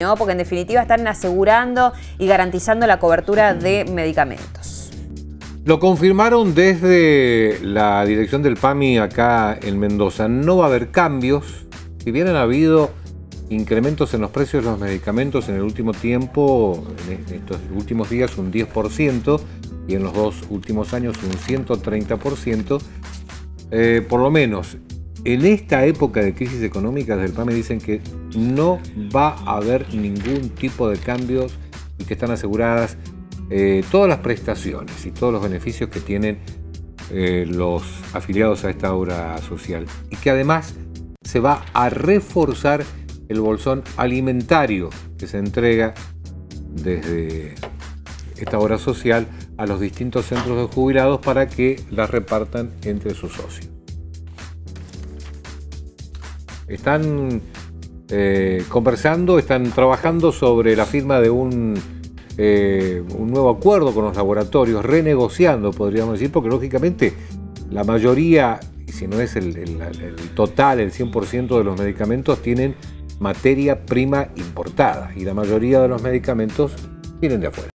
¿no? porque en definitiva están asegurando y garantizando la cobertura de medicamentos. Lo confirmaron desde la dirección del PAMI acá en Mendoza. No va a haber cambios. Si bien han habido incrementos en los precios de los medicamentos en el último tiempo, en estos últimos días un 10% y en los dos últimos años un 130%, eh, por lo menos en esta época de crisis económica del PAME dicen que no va a haber ningún tipo de cambios y que están aseguradas eh, todas las prestaciones y todos los beneficios que tienen eh, los afiliados a esta obra social y que además se va a reforzar el bolsón alimentario que se entrega desde esta obra social a los distintos centros de jubilados para que las repartan entre sus socios. Están eh, conversando, están trabajando sobre la firma de un, eh, un nuevo acuerdo con los laboratorios, renegociando, podríamos decir, porque lógicamente la mayoría, si no es el, el total, el 100% de los medicamentos, tienen materia prima importada y la mayoría de los medicamentos vienen de afuera.